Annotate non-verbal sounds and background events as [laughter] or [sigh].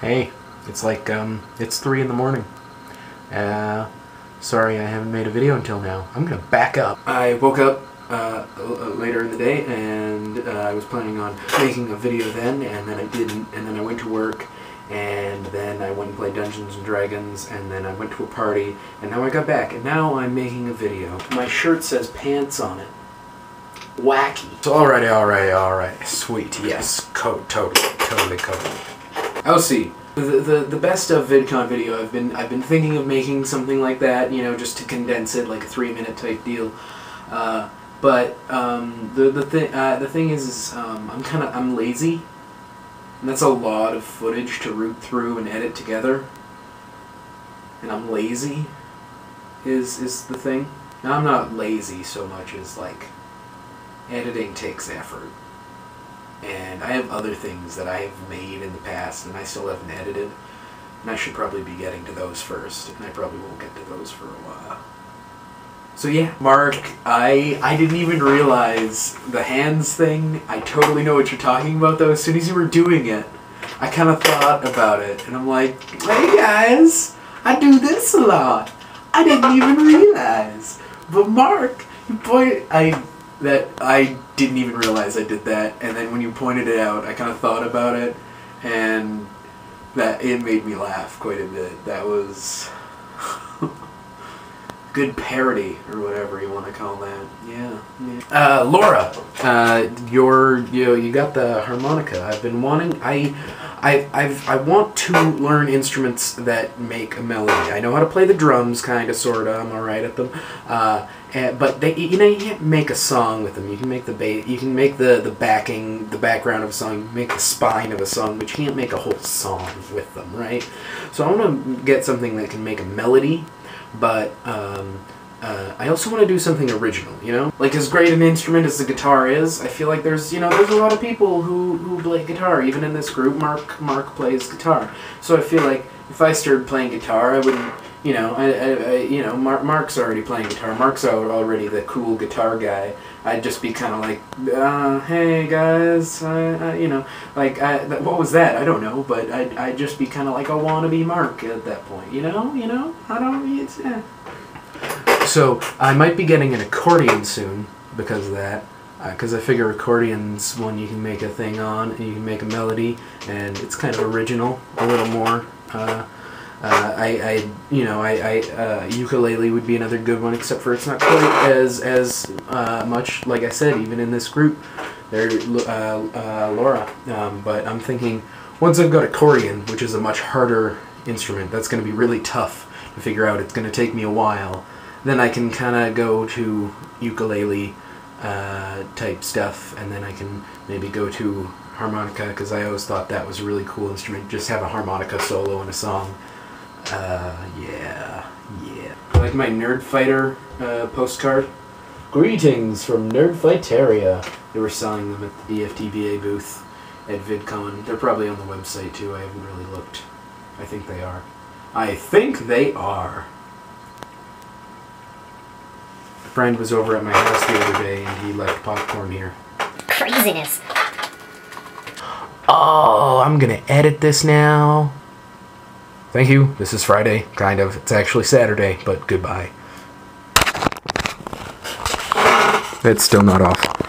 Hey, it's like, um, it's 3 in the morning. Uh, sorry I haven't made a video until now. I'm gonna back up. I woke up uh, later in the day and uh, I was planning on making a video then and then I didn't and then I went to work and then I went and played Dungeons and Dragons and then I went to a party and now I got back and now I'm making a video. My shirt says pants on it. Wacky. So alright, alright, alright. Sweet, yes. Code, totally, totally code. Oh, see. The, the the best of VidCon video. I've been I've been thinking of making something like that. You know, just to condense it, like a three minute type deal. Uh, but um, the the thing uh, the thing is, is um, I'm kind of I'm lazy, and that's a lot of footage to root through and edit together. And I'm lazy. Is is the thing? Now I'm not lazy so much as like editing takes effort and I have other things that I have made in the past and I still haven't edited. And I should probably be getting to those first, and I probably won't get to those for a while. So yeah, Mark, I I didn't even realize the hands thing. I totally know what you're talking about though. As soon as you were doing it, I kind of thought about it, and I'm like, hey guys, I do this a lot. I didn't even realize. But Mark, boy, I that I didn't even realize I did that, and then when you pointed it out, I kind of thought about it, and that it made me laugh quite a bit. That was [laughs] good parody or whatever you want to call that. Yeah. yeah. Uh, Laura, uh, you're you you got the harmonica. I've been wanting I. I I've, I want to learn instruments that make a melody. I know how to play the drums, kind of, sort of. I'm all right at them. Uh, and, but they, you know, you can't make a song with them. You can make the ba- you can make the, the backing, the background of a song. You can make the spine of a song, but you can't make a whole song with them, right? So I want to get something that can make a melody, but um, uh, I also want to do something original. You know, like as great an instrument as the guitar is, I feel like there's you know there's a lot of people who who play guitar. Even in this group, Mark Mark plays guitar. So I feel like if I started playing guitar, I wouldn't you know, I, I, I, you know, Mark, Mark's already playing guitar. Mark's already the cool guitar guy. I'd just be kind of like, uh, hey guys, I, you know, like, I, what was that? I don't know, but I'd, I'd just be kind of like a wannabe Mark at that point, you know, you know, I don't, it's, yeah. So I might be getting an accordion soon because of that. Because uh, I figure accordion's one you can make a thing on, and you can make a melody, and it's kind of original, a little more. Uh, uh, I, I, you know, I, I uh, ukulele would be another good one, except for it's not quite as as uh, much. Like I said, even in this group, there, uh, Laura. Um, but I'm thinking once I've got accordion, which is a much harder instrument, that's going to be really tough to figure out. It's going to take me a while. Then I can kind of go to ukulele uh, type stuff, and then I can maybe go to harmonica because I always thought that was a really cool instrument. Just have a harmonica solo in a song. Uh, yeah, yeah. Like my Nerdfighter uh, postcard. Greetings from Nerdfighteria. They were selling them at the DFTBA booth at VidCon. They're probably on the website too. I haven't really looked. I think they are. I think they are. A friend was over at my house the other day and he left popcorn here. Craziness. Oh, I'm gonna edit this now. Thank you. This is Friday, kind of. It's actually Saturday, but goodbye. It's still not off.